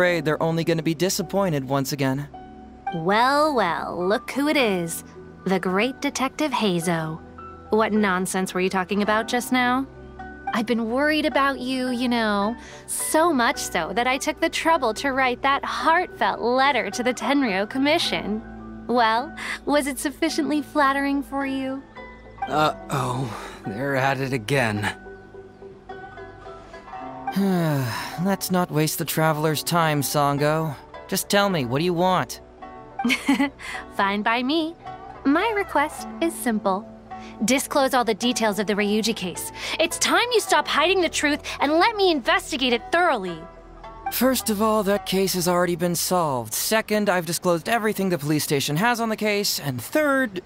afraid they're only going to be disappointed once again. Well, well, look who it is. The great detective Heizou. What nonsense were you talking about just now? I've been worried about you, you know. So much so that I took the trouble to write that heartfelt letter to the Tenryo Commission. Well, was it sufficiently flattering for you? Uh oh, they're at it again. Let's not waste the traveler's time, Sango. Just tell me, what do you want? Fine by me. My request is simple. Disclose all the details of the Ryuji case. It's time you stop hiding the truth and let me investigate it thoroughly. First of all, that case has already been solved. Second, I've disclosed everything the police station has on the case. And third.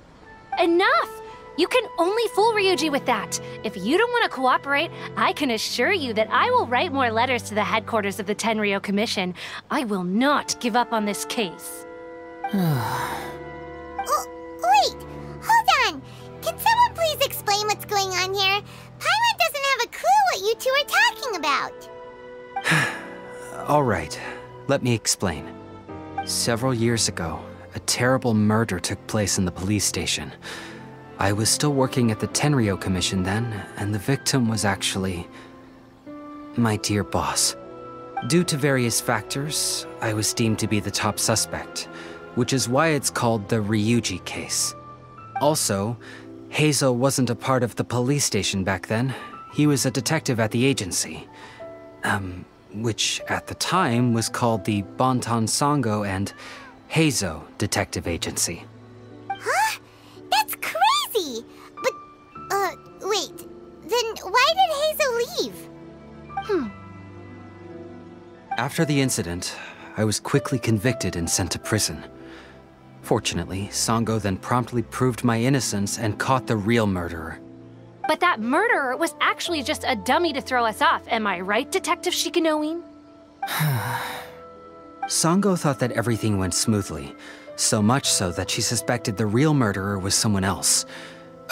Enough! You can only fool Ryuji with that. If you don't want to cooperate, I can assure you that I will write more letters to the headquarters of the Tenryo Commission. I will not give up on this case. oh, wait! Hold on! Can someone please explain what's going on here? Paimon doesn't have a clue what you two are talking about. All right, let me explain. Several years ago, a terrible murder took place in the police station. I was still working at the Tenryo Commission then, and the victim was actually... my dear boss. Due to various factors, I was deemed to be the top suspect, which is why it's called the Ryuji case. Also, Heizou wasn't a part of the police station back then. He was a detective at the agency. Um, which at the time was called the Bantan Sango and Heizou Detective Agency. Then why did Heizou leave? Hmm. After the incident, I was quickly convicted and sent to prison. Fortunately, Sango then promptly proved my innocence and caught the real murderer. But that murderer was actually just a dummy to throw us off, am I right, Detective Shikanoin? Sango thought that everything went smoothly, so much so that she suspected the real murderer was someone else.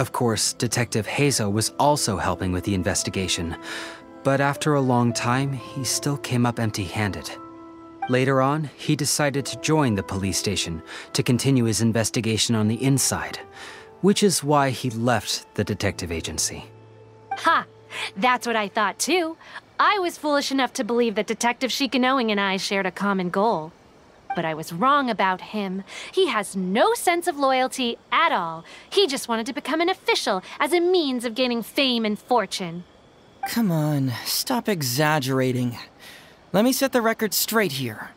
Of course, Detective Heizou was also helping with the investigation, but after a long time, he still came up empty-handed. Later on, he decided to join the police station to continue his investigation on the inside, which is why he left the detective agency. Ha! That's what I thought too. I was foolish enough to believe that Detective Shikanoin and I shared a common goal. But I was wrong about him. He has no sense of loyalty at all. He just wanted to become an official as a means of gaining fame and fortune. Come on, stop exaggerating. Let me set the record straight here.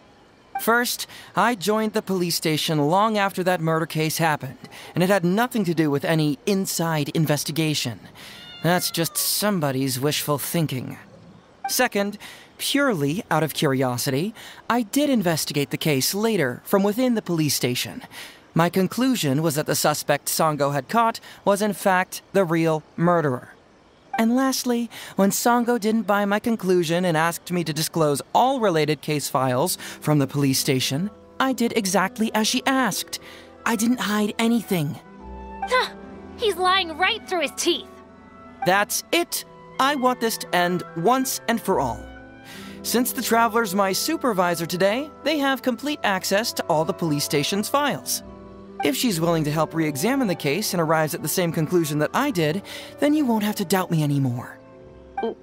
First, I joined the police station long after that murder case happened, and it had nothing to do with any inside investigation. That's just somebody's wishful thinking. Second, purely out of curiosity, I did investigate the case later from within the police station. My conclusion was that the suspect Sango had caught was in fact the real murderer. And lastly, when Sango didn't buy my conclusion and asked me to disclose all related case files from the police station, I did exactly as she asked. I didn't hide anything. He's lying right through his teeth. That's it. I want this to end once and for all. Since the Traveler's my supervisor today, they have complete access to all the police station's files. If she's willing to help re examine the case and arrives at the same conclusion that I did, then you won't have to doubt me anymore.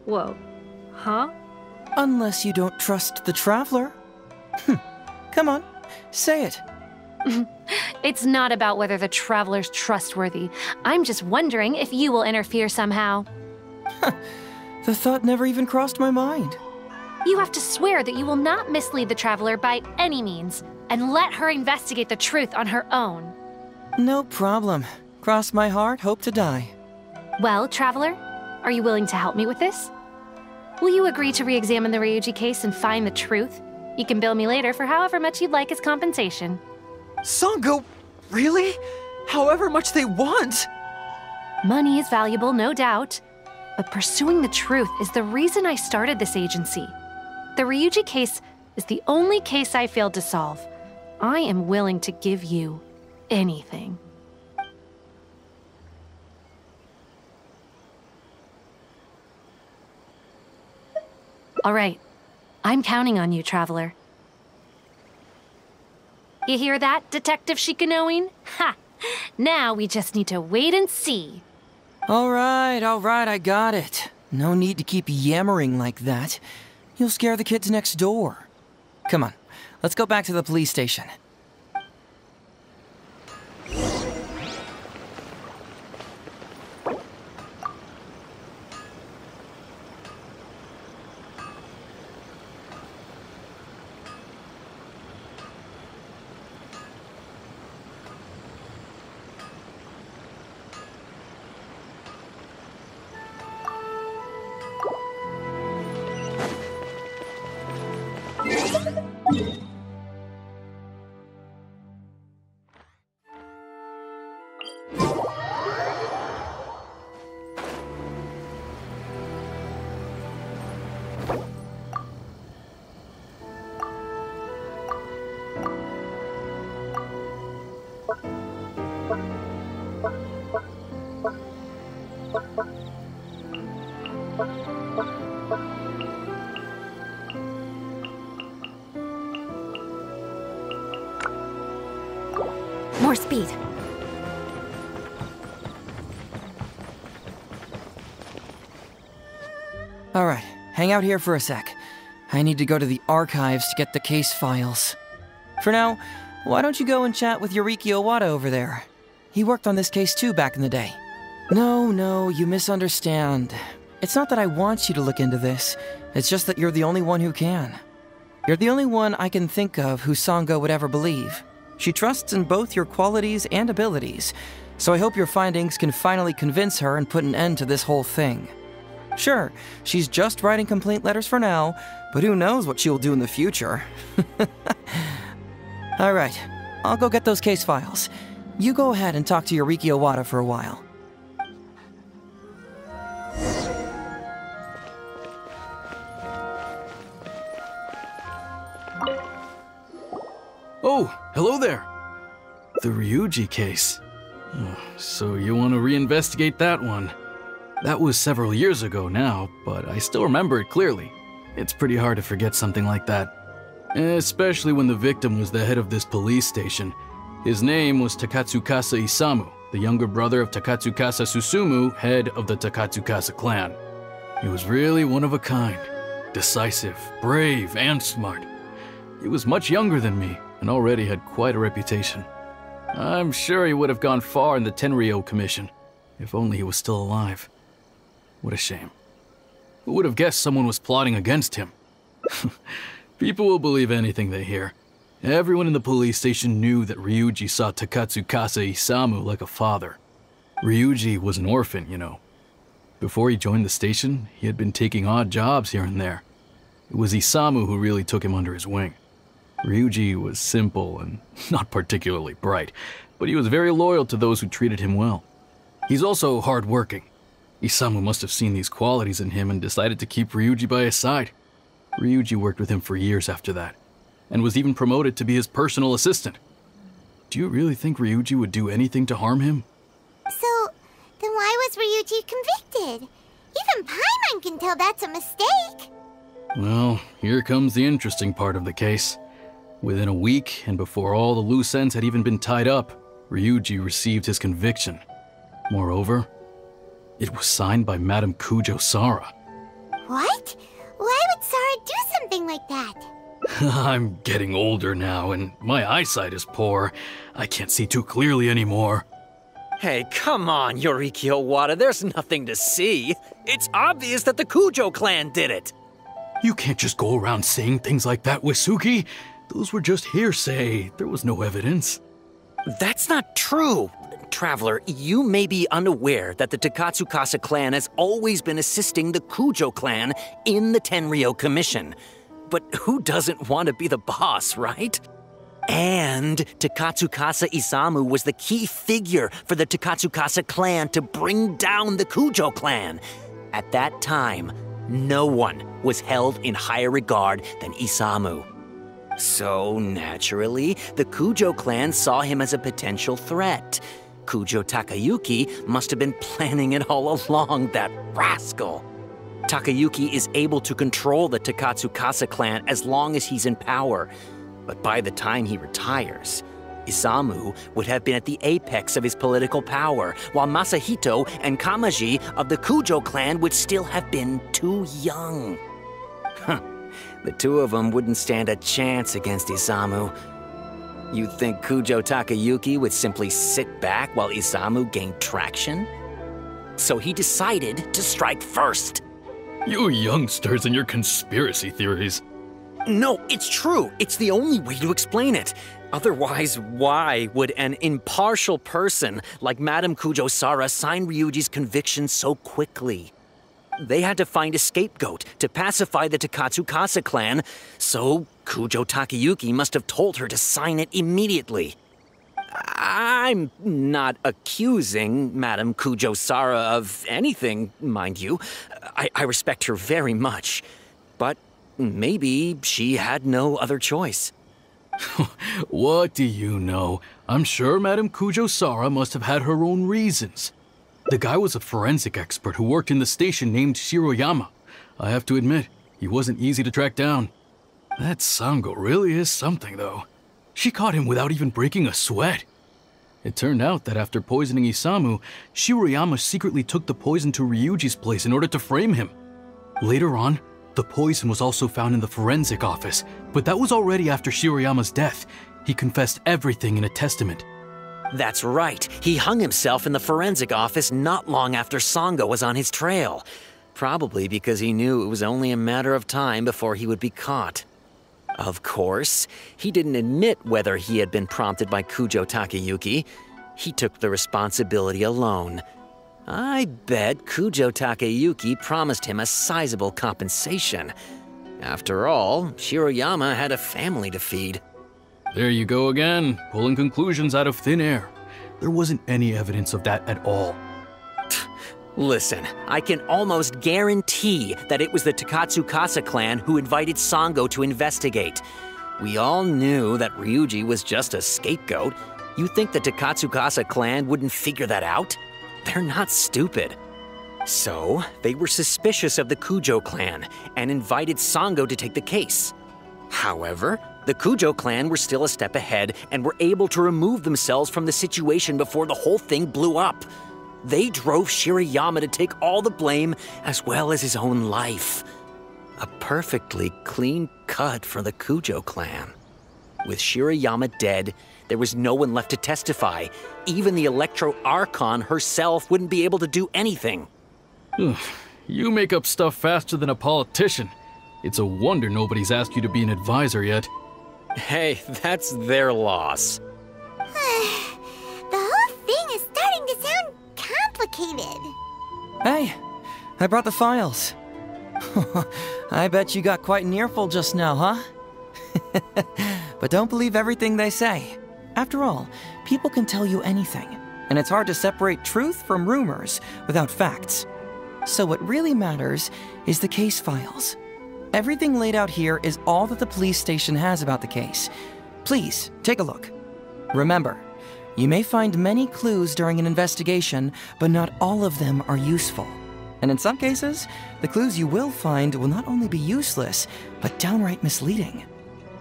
Whoa. Huh? Unless you don't trust the Traveler. Hm. Come on, say it. it's not about whether the Traveler's trustworthy. I'm just wondering if you will interfere somehow. the thought never even crossed my mind. You have to swear that you will not mislead the Traveler by any means and let her investigate the truth on her own. No problem. Cross my heart, hope to die. Well, Traveler, are you willing to help me with this? Will you agree to re-examine the Ryuji case and find the truth? You can bill me later for however much you'd like as compensation. Sango, really? However much they want? Money is valuable, no doubt. But pursuing the truth is the reason I started this agency. The Ryuji case is the only case I failed to solve. I am willing to give you anything. All right. I'm counting on you, Traveler. You hear that, Detective Shikanoin? Ha! Now we just need to wait and see. All right, all right, I got it. No need to keep yammering like that. You'll scare the kids next door. Come on, let's go back to the police station. More speed. All right, hang out here for a sec. I need to go to the archives to get the case files. For now, why don't you go and chat with Yoriki Owada over there? He worked on this case too back in the day. No, no, you misunderstand. It's not that I want you to look into this, it's just that you're the only one who can. You're the only one I can think of who Sango would ever believe. She trusts in both your qualities and abilities, so I hope your findings can finally convince her and put an end to this whole thing. Sure, she's just writing complaint letters for now, but who knows what she'll do in the future. All right, I'll go get those case files. You go ahead and talk to Yoriki Owada for a while. Oh, hello there. The Ryuji case. Oh, so you want to reinvestigate that one? That was several years ago now, but I still remember it clearly. It's pretty hard to forget something like that. Especially when the victim was the head of this police station. His name was Takatsukasa Isamu, the younger brother of Takatsukasa Susumu, head of the Takatsukasa clan. He was really one of a kind. Decisive, brave, and smart. He was much younger than me and already had quite a reputation. I'm sure he would have gone far in the Tenryo Commission, if only he was still alive. What a shame. Who would have guessed someone was plotting against him? People will believe anything they hear. Everyone in the police station knew that Ryuji saw Takatsukasa Isamu like a father. Ryuji was an orphan, you know. Before he joined the station, he had been taking odd jobs here and there. It was Isamu who really took him under his wing. Ryuji was simple and not particularly bright, but he was very loyal to those who treated him well. He's also hardworking. Isamu must have seen these qualities in him and decided to keep Ryuji by his side. Ryuji worked with him for years after that, and was even promoted to be his personal assistant. Do you really think Ryuji would do anything to harm him? So, then why was Ryuji convicted? Even Paimon can tell that's a mistake. Well, here comes the interesting part of the case. Within a week, and before all the loose ends had even been tied up, Ryuji received his conviction. Moreover, it was signed by Madame Kujo Sara. What? Why would Sara do something like that? I'm getting older now, and my eyesight is poor. I can't see too clearly anymore. Hey, come on, Yoriki Owada, there's nothing to see. It's obvious that the Kujo clan did it. You can't just go around saying things like that, Wisuki. Those were just hearsay. There was no evidence. That's not true. Traveler, you may be unaware that the Takatsukasa clan has always been assisting the Kujo clan in the Tenryo Commission. But who doesn't want to be the boss, right? And Takatsukasa Isamu was the key figure for the Takatsukasa clan to bring down the Kujo clan. At that time, no one was held in higher regard than Isamu. So, naturally, the Kujo clan saw him as a potential threat. Kujo Takayuki must have been planning it all along, that rascal. Takayuki is able to control the Takatsukasa clan as long as he's in power. But by the time he retires, Isamu would have been at the apex of his political power, while Masahito and Kamaji of the Kujo clan would still have been too young. The two of them wouldn't stand a chance against Isamu. You'd think Kujo Takayuki would simply sit back while Isamu gained traction? So he decided to strike first. You youngsters and your conspiracy theories. No, it's true. It's the only way to explain it. Otherwise, why would an impartial person like Madame Kujo Sara sign Ryuji's conviction so quickly? They had to find a scapegoat to pacify the Takatsukasa clan, so Kujo Takayuki must have told her to sign it immediately. I'm not accusing Madame Kujo Sara of anything, mind you. I, I respect her very much. But maybe she had no other choice. what do you know? I'm sure Madame Kujo Sara must have had her own reasons. The guy was a forensic expert who worked in the station named Shiroyama. I have to admit, he wasn't easy to track down. That Sango really is something, though. She caught him without even breaking a sweat. It turned out that after poisoning Isamu, Shiroyama secretly took the poison to Ryuji's place in order to frame him. Later on, the poison was also found in the forensic office, but that was already after Shiroyama's death. He confessed everything in a testament. That's right. He hung himself in the forensic office not long after Sango was on his trail. Probably because he knew it was only a matter of time before he would be caught. Of course, he didn't admit whether he had been prompted by Kujo Takayuki. He took the responsibility alone. I bet Kujo Takayuki promised him a sizable compensation. After all, Shiroyama had a family to feed. There you go again, pulling conclusions out of thin air. There wasn't any evidence of that at all. Listen, I can almost guarantee that it was the Takatsukasa clan who invited Sango to investigate. We all knew that Ryuji was just a scapegoat. You think the Takatsukasa clan wouldn't figure that out? They're not stupid. So, they were suspicious of the Kujo clan and invited Sango to take the case. However, the Kujo clan were still a step ahead and were able to remove themselves from the situation before the whole thing blew up. They drove Shiroyama to take all the blame as well as his own life. A perfectly clean cut for the Kujo clan. With Shiroyama dead, there was no one left to testify. Even the Electro Archon herself wouldn't be able to do anything. you make up stuff faster than a politician. It's a wonder nobody's asked you to be an advisor yet. Hey, that's their loss. the whole thing is starting to sound complicated. Hey, I brought the files. I bet you got quite an earful just now, huh? but don't believe everything they say. After all, people can tell you anything, and it's hard to separate truth from rumors without facts. So, what really matters is the case files. Everything laid out here is all that the police station has about the case. Please, take a look. Remember, you may find many clues during an investigation, but not all of them are useful. And in some cases, the clues you will find will not only be useless, but downright misleading.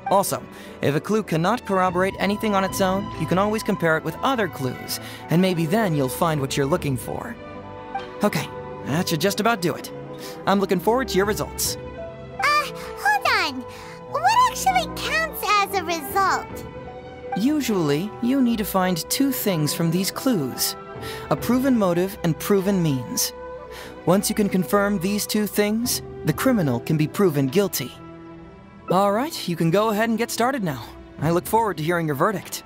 Also, if a clue cannot corroborate anything on its own, you can always compare it with other clues, and maybe then you'll find what you're looking for. Okay, that should just about do it. I'm looking forward to your results. What actually counts as a result? Usually, you need to find two things from these clues a proven motive and proven means. Once you can confirm these two things, the criminal can be proven guilty. All right, you can go ahead and get started now. I look forward to hearing your verdict.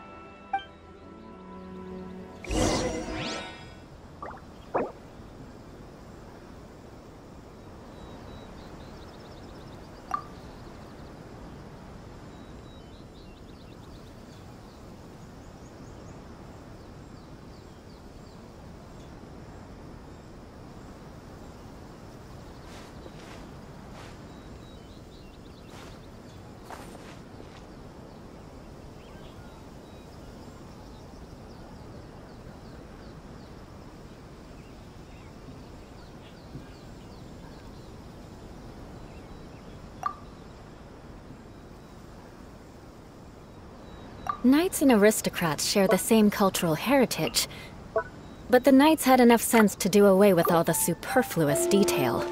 Knights and aristocrats share the same cultural heritage, but the knights had enough sense to do away with all the superfluous detail.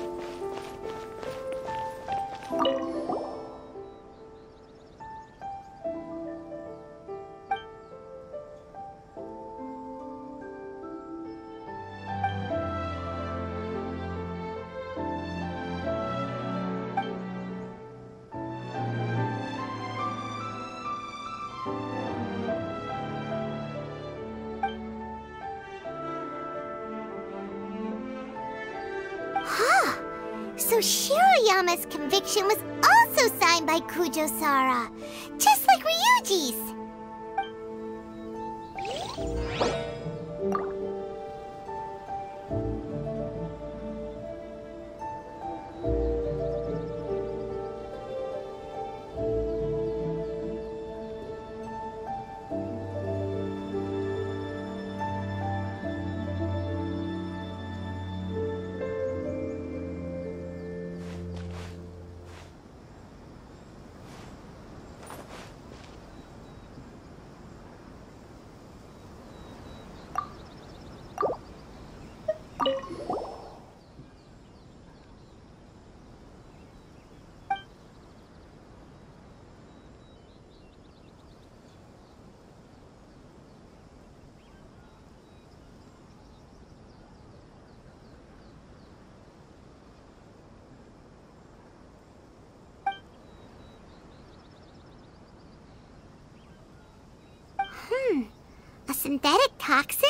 Synthetic toxin?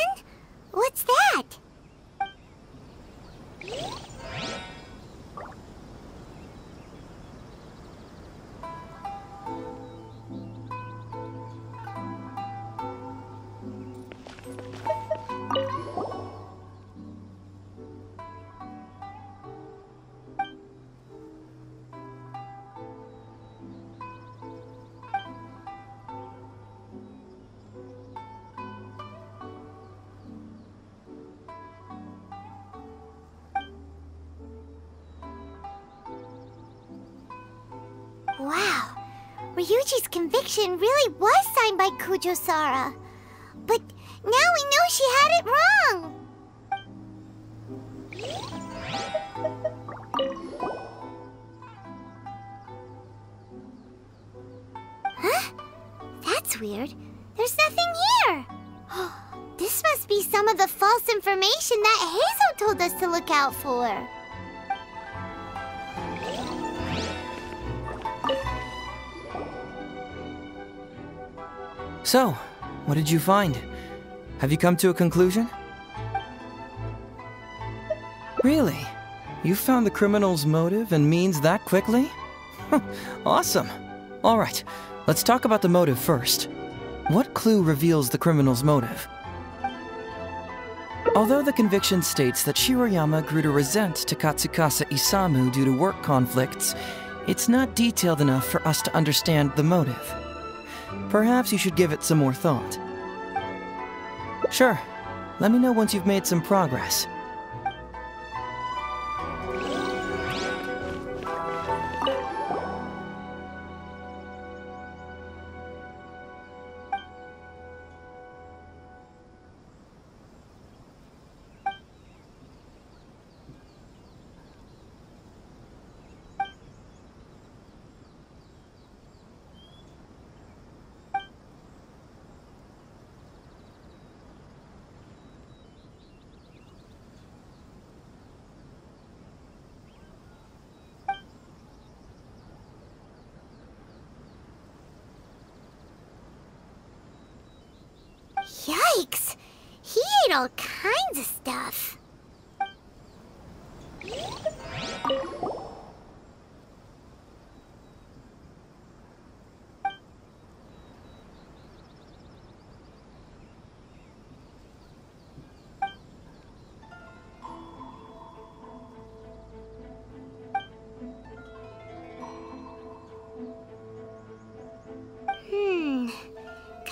What's that? Ryuji's conviction really was signed by Kujo-Sara. But now we know she had it wrong. Huh? That's weird. There's nothing here. This must be some of the false information that Heizou told us to look out for. So, what did you find? Have you come to a conclusion? Really? You found the criminal's motive and means that quickly? awesome. All right, let's talk about the motive first. What clue reveals the criminal's motive? Although the conviction states that Shiroyama grew to resent Takatsukasa Isamu due to work conflicts, it's not detailed enough for us to understand the motive. Perhaps you should give it some more thought. Sure. Let me know once you've made some progress.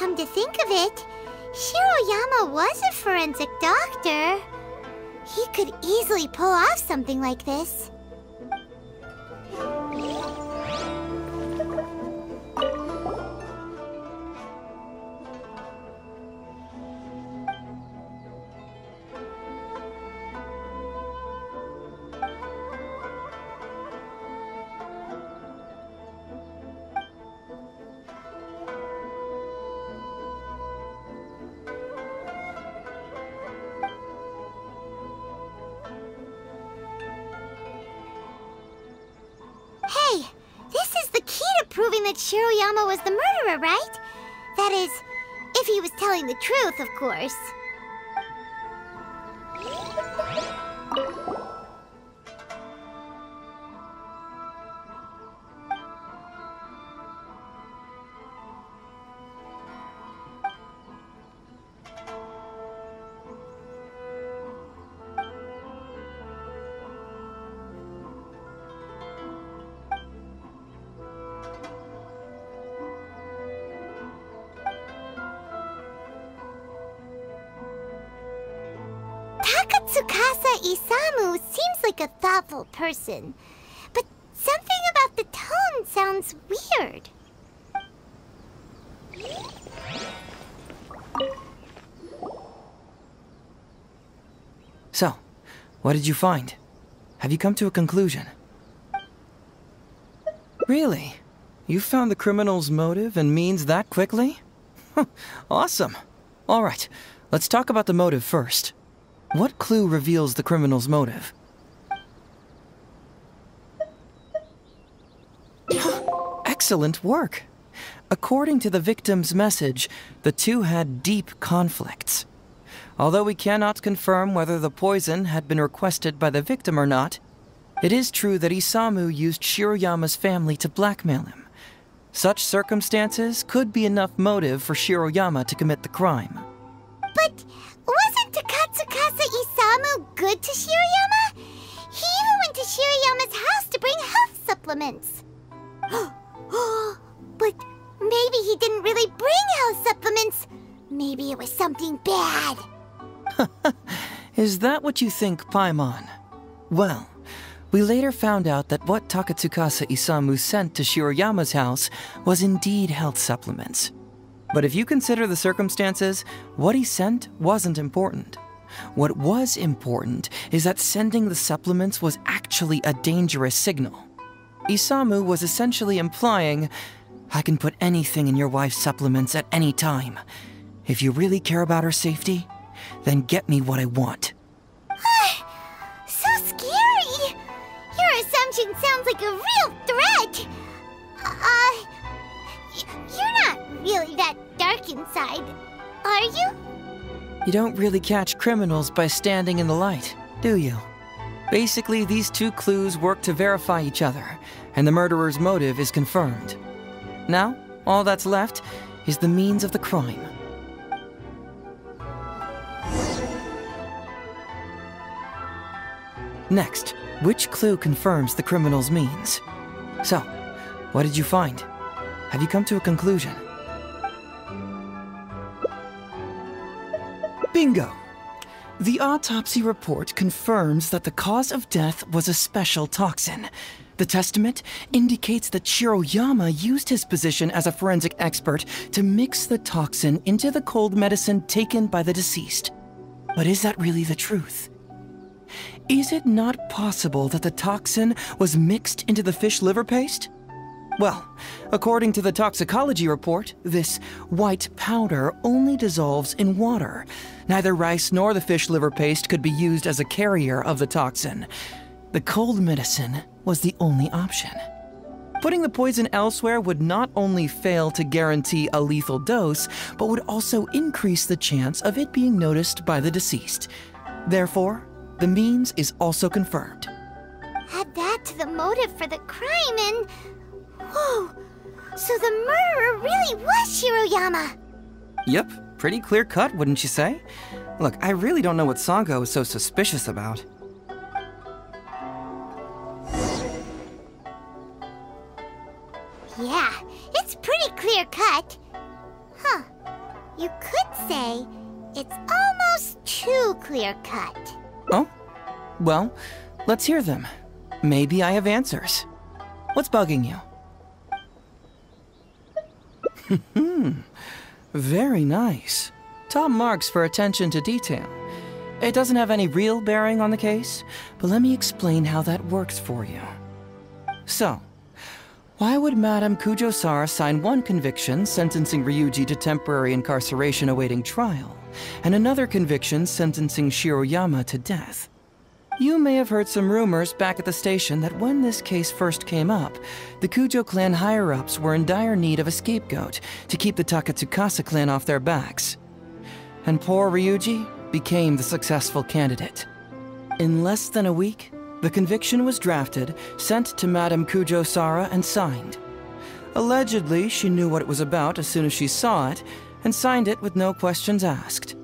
Come to think of it, Shiroyama was a forensic doctor. He could easily pull off something like this. Shiroyama was the murderer, right? That is, if he was telling the truth, of course. Takatsukasa Isamu seems like a thoughtful person, but something about the tone sounds weird. So, what did you find? Have you come to a conclusion? Really? You found the criminal's motive and means that quickly? awesome. All right, let's talk about the motive first. What clue reveals the criminal's motive? Excellent work. According to the victim's message, the two had deep conflicts. Although we cannot confirm whether the poison had been requested by the victim or not, it is true that Isamu used Shiroyama's family to blackmail him. Such circumstances could be enough motive for Shiroyama to commit the crime. But wasn't Takatsukasa Isamu good to Shiroyama? He even went to Shiroyama's house to bring health supplements. but maybe he didn't really bring health supplements. Maybe it was something bad. Is that what you think, Paimon? Well, we later found out that what Takatsukasa Isamu sent to Shiroyama's house was indeed health supplements. But if you consider the circumstances, what he sent wasn't important. What was important is that sending the supplements was actually a dangerous signal. Isamu was essentially implying, I can put anything in your wife's supplements at any time. If you really care about her safety, then get me what I want. so scary! Your assumption sounds like a real threat! Uh, you're not really that dark inside, are you? You don't really catch criminals by standing in the light, do you? Basically, these two clues work to verify each other, and the murderer's motive is confirmed. Now, all that's left is the means of the crime. Next, which clue confirms the criminal's means? So, what did you find? Have you come to a conclusion? The autopsy report confirms that the cause of death was a special toxin. The testament indicates that Shiroyama used his position as a forensic expert to mix the toxin into the cold medicine taken by the deceased. But is that really the truth? Is it not possible that the toxin was mixed into the fish liver paste? Well, according to the toxicology report, this white powder only dissolves in water. Neither rice nor the fish liver paste could be used as a carrier of the toxin. The cold medicine was the only option. Putting the poison elsewhere would not only fail to guarantee a lethal dose, but would also increase the chance of it being noticed by the deceased. Therefore, the means is also confirmed. Add that to the motive for the crime and. Whoa! So the murderer really was Shiroyama! Yep, pretty clear cut, wouldn't you say? Look, I really don't know what Sango is so suspicious about. Yeah, it's pretty clear cut. Huh. You could say it's almost too clear cut. Oh? Well, let's hear them. Maybe I have answers. What's bugging you? Hmm. Very nice. Top marks for attention to detail. It doesn't have any real bearing on the case, but let me explain how that works for you. So, why would Madame Kujo Sara sign one conviction sentencing Ryuji to temporary incarceration awaiting trial, and another conviction sentencing Shiroyama to death? You may have heard some rumors back at the station that when this case first came up, the Kujo clan higher ups were in dire need of a scapegoat to keep the Takatsukasa clan off their backs. And poor Ryuji became the successful candidate. In less than a week, the conviction was drafted, sent to Madame Kujo Sara, and signed. Allegedly, she knew what it was about as soon as she saw it, and signed it with no questions asked.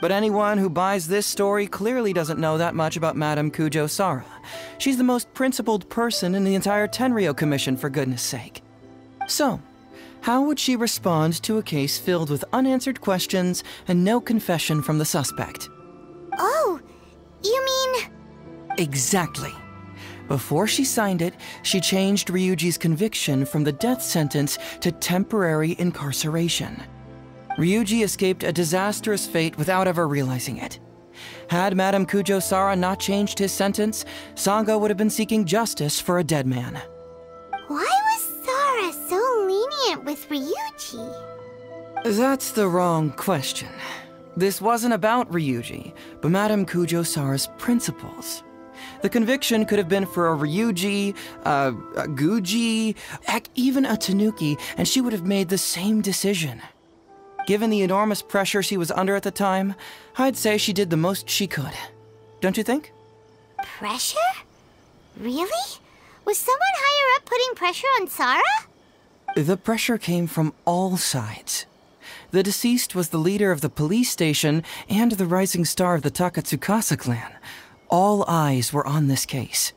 But anyone who buys this story clearly doesn't know that much about Madame Kujo Sara. She's the most principled person in the entire Tenryo Commission, for goodness sake. So, how would she respond to a case filled with unanswered questions and no confession from the suspect? Oh, you mean. Exactly. Before she signed it, she changed Ryuji's conviction from the death sentence to temporary incarceration. Ryuji escaped a disastrous fate without ever realizing it. Had Madame Kujo Sara not changed his sentence, Sango would have been seeking justice for a dead man. Why was Sara so lenient with Ryuji? That's the wrong question. This wasn't about Ryuji, but Madame Kujo Sara's principles. The conviction could have been for a Ryuji, uh, a Guji, heck, even a Tanuki, and she would have made the same decision. Given the enormous pressure she was under at the time, I'd say she did the most she could. Don't you think? Pressure? Really? Was someone higher up putting pressure on Sara? The pressure came from all sides. The deceased was the leader of the police station and the rising star of the Takatsukasa clan. All eyes were on this case.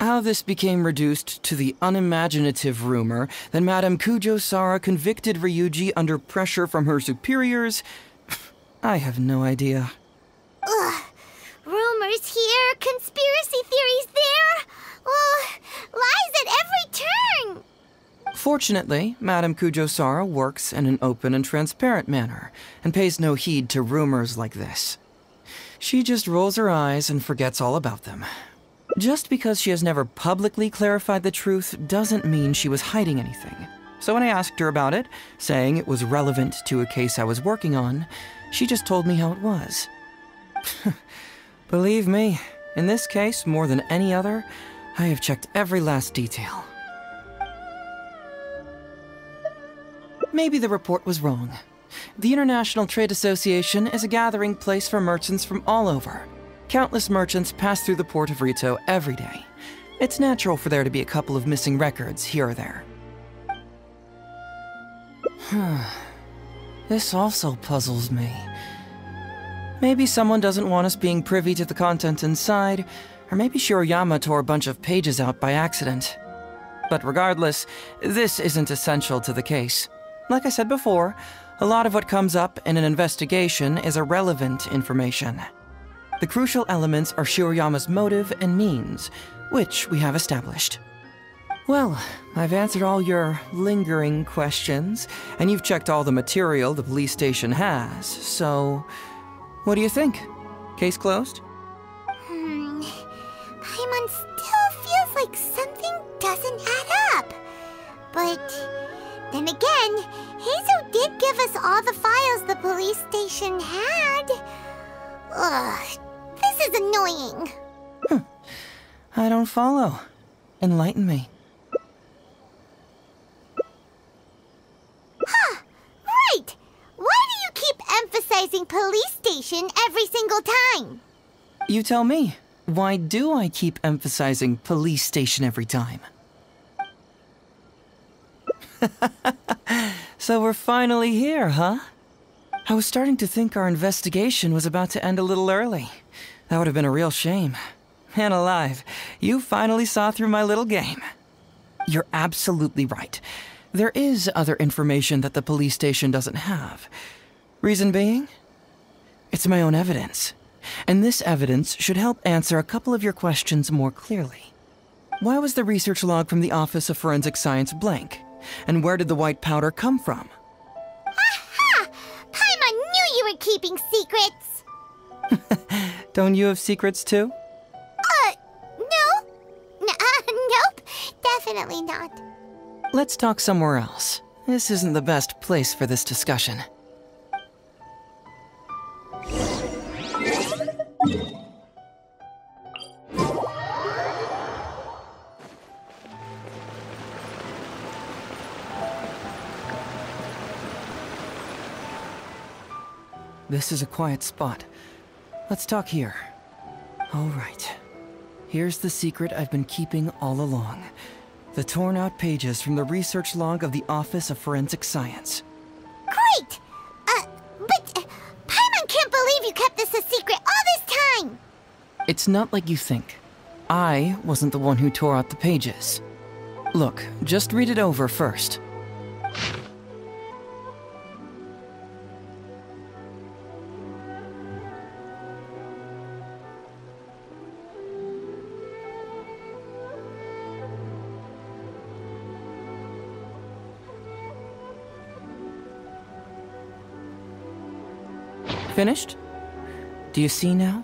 How this became reduced to the unimaginative rumor that Madame Kujo Sara convicted Ryuji under pressure from her superiors, I have no idea. Ugh. Rumors here, conspiracy theories there. Ugh. Lies at every turn. Fortunately, Madame Kujo Sara works in an open and transparent manner and pays no heed to rumors like this. She just rolls her eyes and forgets all about them. Just because she has never publicly clarified the truth doesn't mean she was hiding anything. So when I asked her about it, saying it was relevant to a case I was working on, she just told me how it was. Believe me, in this case, more than any other, I have checked every last detail. Maybe the report was wrong. The International Trade Association is a gathering place for merchants from all over. Countless merchants pass through the port of Rito every day. It's natural for there to be a couple of missing records here or there. this also puzzles me. Maybe someone doesn't want us being privy to the content inside, or maybe Shiroyama tore a bunch of pages out by accident. But regardless, this isn't essential to the case. Like I said before, a lot of what comes up in an investigation is irrelevant information. The crucial elements are Shiroyama's motive and means, which we have established. Well, I've answered all your lingering questions, and you've checked all the material the police station has, so. What do you think? Case closed? Hmm. Paimon still feels like something doesn't add up. But then again, Heizou did give us all the files the police station had. Ugh, this is annoying. Hmm. I don't follow. Enlighten me. Huh, right! Why do you keep emphasizing police station every single time? You tell me. Why do I keep emphasizing police station every time? so we're finally here, huh? I was starting to think our investigation was about to end a little early. That would have been a real shame. Man alive, you finally saw through my little game. You're absolutely right. There is other information that the police station doesn't have. Reason being? It's my own evidence. And this evidence should help answer a couple of your questions more clearly. Why was the research log from the Office of Forensic Science blank? And where did the white powder come from? Aha! Paimon knew you were keeping secrets! Don't you have secrets too? Uh, no. N uh, nope. Definitely not. Let's talk somewhere else. This isn't the best place for this discussion. This is a quiet spot. Let's talk here. All right. Here's the secret I've been keeping all along. The torn out pages from the research log of the Office of Forensic Science. Great! Uh, but uh, Paimon can't believe you kept this a secret all this time! It's not like you think. I wasn't the one who tore out the pages. Look, just read it over first. Finished? Do you see now?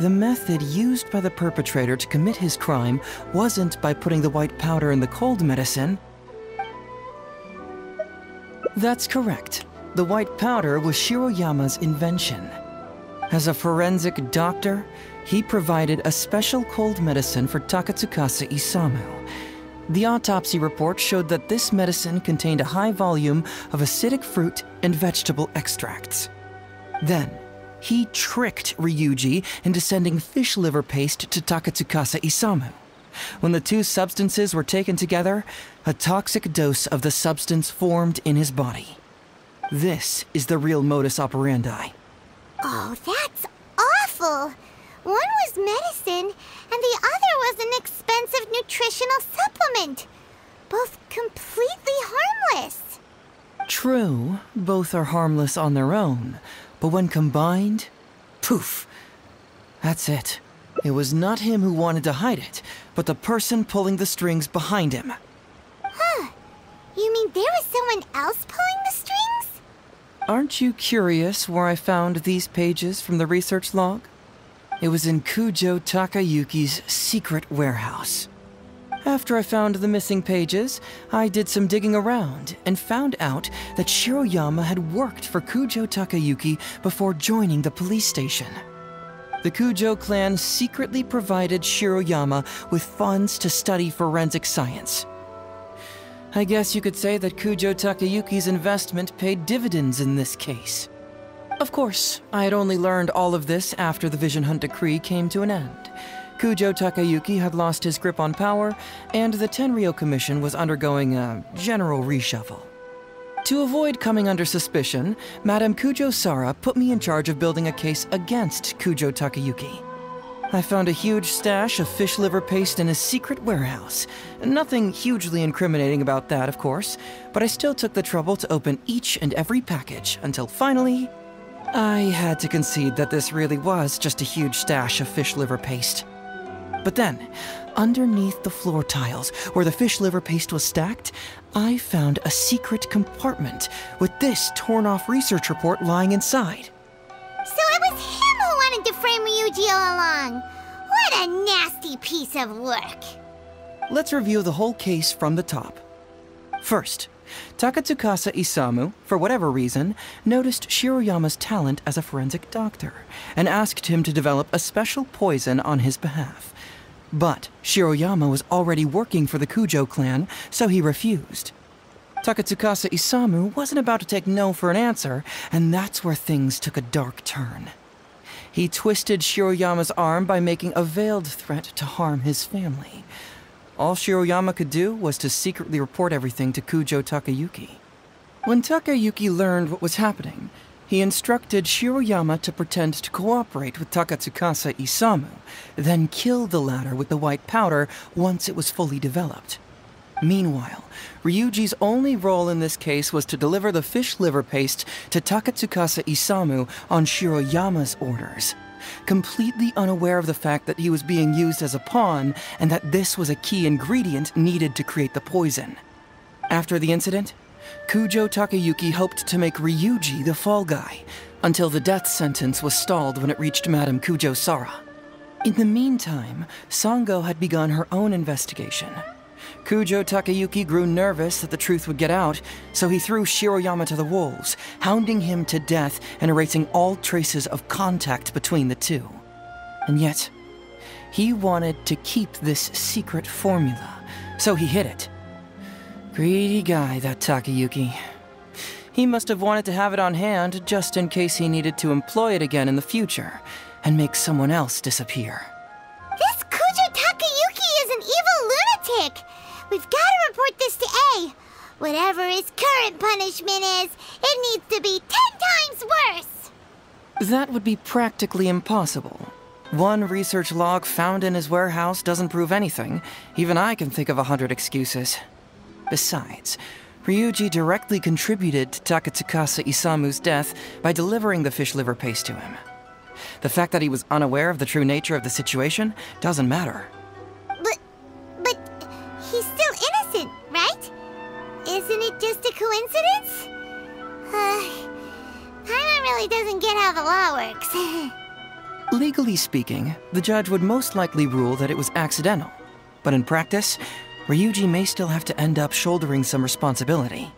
The method used by the perpetrator to commit his crime wasn't by putting the white powder in the cold medicine. That's correct. The white powder was Shiroyama's invention. As a forensic doctor, he provided a special cold medicine for Takatsukasa Isamu. The autopsy report showed that this medicine contained a high volume of acidic fruit and vegetable extracts. Then, he tricked Ryuji into sending fish liver paste to Takatsukasa Isamu. When the two substances were taken together, a toxic dose of the substance formed in his body. This is the real modus operandi. Oh, that's awful! One was medicine, and the other was an expensive nutritional supplement. Both completely harmless. True, both are harmless on their own, but when combined, poof. That's it. It was not him who wanted to hide it, but the person pulling the strings behind him. Huh. You mean there was someone else pulling the strings? Aren't you curious where I found these pages from the research log? It was in Kujo Takayuki's secret warehouse. After I found the missing pages, I did some digging around and found out that Shiroyama had worked for Kujo Takayuki before joining the police station. The Kujo clan secretly provided Shiroyama with funds to study forensic science. I guess you could say that Kujo Takayuki's investment paid dividends in this case. Of course, I had only learned all of this after the Vision Hunt decree came to an end. Kujo Takayuki had lost his grip on power, and the Tenryo Commission was undergoing a general reshuffle. To avoid coming under suspicion, Madame Kujo Sara put me in charge of building a case against Kujo Takayuki. I found a huge stash of fish liver paste in his secret warehouse. Nothing hugely incriminating about that, of course, but I still took the trouble to open each and every package until finally, I had to concede that this really was just a huge stash of fish liver paste. But then, underneath the floor tiles where the fish liver paste was stacked, I found a secret compartment with this torn off research report lying inside. So it was him who wanted to frame Ryuji all along. What a nasty piece of work. Let's review the whole case from the top. First, Takatsukasa Isamu, for whatever reason, noticed Shiroyama's talent as a forensic doctor and asked him to develop a special poison on his behalf. But Shiroyama was already working for the Kujo clan, so he refused. Takatsukasa Isamu wasn't about to take no for an answer, and that's where things took a dark turn. He twisted Shiroyama's arm by making a veiled threat to harm his family. All Shiroyama could do was to secretly report everything to Kujo Takayuki. When Takayuki learned what was happening, he instructed Shiroyama to pretend to cooperate with Takatsukasa Isamu, then kill the latter with the white powder once it was fully developed. Meanwhile, Ryuji's only role in this case was to deliver the fish liver paste to Takatsukasa Isamu on Shiroyama's orders, completely unaware of the fact that he was being used as a pawn and that this was a key ingredient needed to create the poison. After the incident, Kujo Takayuki hoped to make Ryuji the fall guy, until the death sentence was stalled when it reached Madame Kujo Sara. In the meantime, Sango had begun her own investigation. Kujo Takayuki grew nervous that the truth would get out, so he threw Shiroyama to the wolves, hounding him to death and erasing all traces of contact between the two. And yet, he wanted to keep this secret formula, so he hid it. Greedy guy, that Takayuki. He must have wanted to have it on hand just in case he needed to employ it again in the future and make someone else disappear. This Kujo Takayuki is an evil lunatic! We've got to report this to A. Whatever his current punishment is, it needs to be ten times worse! That would be practically impossible. One research log found in his warehouse doesn't prove anything. Even I can think of a hundred excuses. Besides, Ryuji directly contributed to Takatsukasa Isamu's death by delivering the fish liver paste to him. The fact that he was unaware of the true nature of the situation doesn't matter. But. but. he's still innocent, right? Isn't it just a coincidence? Uh. Paimon really doesn't get how the law works. Legally speaking, the judge would most likely rule that it was accidental. But in practice, Ryuji may still have to end up shouldering some responsibility.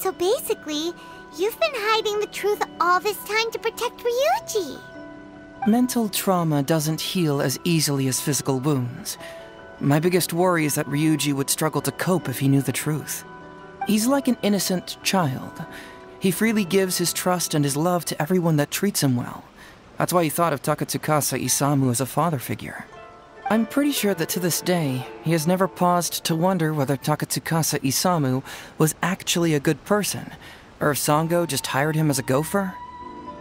So basically, you've been hiding the truth all this time to protect Ryuji. Mental trauma doesn't heal as easily as physical wounds. My biggest worry is that Ryuji would struggle to cope if he knew the truth. He's like an innocent child. He freely gives his trust and his love to everyone that treats him well. That's why he thought of Takatsukasa Isamu as a father figure. I'm pretty sure that to this day, he has never paused to wonder whether Takatsukasa Isamu was actually a good person, or if Sango just hired him as a gopher,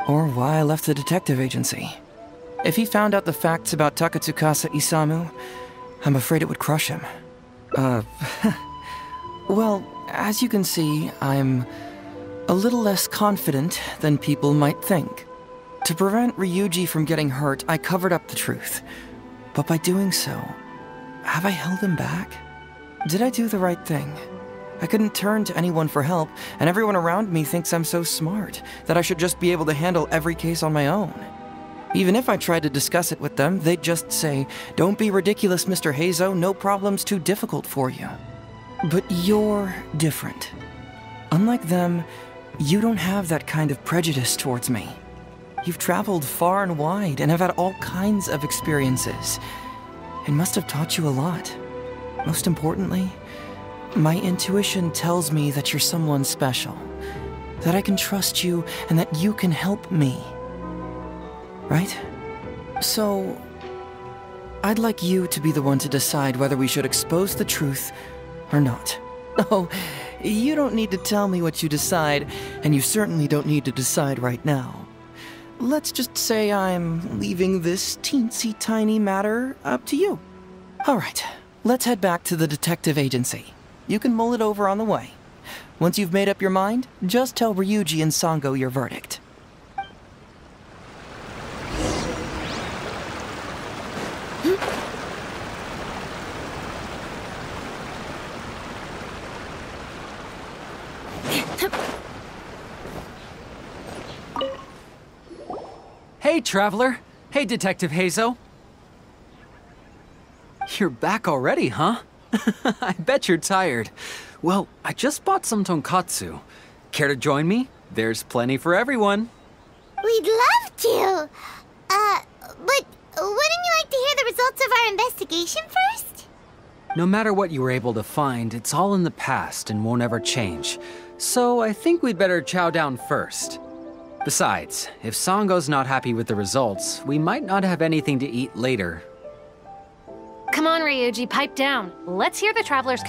or why I left the detective agency. If he found out the facts about Takatsukasa Isamu, I'm afraid it would crush him. Uh, well, as you can see, I'm a little less confident than people might think. To prevent Ryuji from getting hurt, I covered up the truth. But by doing so, have I held him back? Did I do the right thing? I couldn't turn to anyone for help, and everyone around me thinks I'm so smart that I should just be able to handle every case on my own. Even if I tried to discuss it with them, they'd just say, Don't be ridiculous, Mr. Heizou, no problem's too difficult for you. But you're different. Unlike them, you don't have that kind of prejudice towards me. You've traveled far and wide and have had all kinds of experiences. It must have taught you a lot. Most importantly, my intuition tells me that you're someone special, that I can trust you, and that you can help me. Right? So, I'd like you to be the one to decide whether we should expose the truth or not. Oh, you don't need to tell me what you decide, and you certainly don't need to decide right now. Let's just say I'm leaving this teensy tiny matter up to you. All right, let's head back to the detective agency. You can mull it over on the way. Once you've made up your mind, just tell Ryuji and Sango your verdict. Hey, Traveler. Hey, Detective Heizou. You're back already, huh? I bet you're tired. Well, I just bought some tonkatsu. Care to join me? There's plenty for everyone. We'd love to. Uh, but wouldn't you like to hear the results of our investigation first? No matter what you were able to find, it's all in the past and won't ever change. So I think we'd better chow down first. Besides, if Sango's not happy with the results, we might not have anything to eat later. Come on, Ryuji, pipe down. Let's hear the Traveler's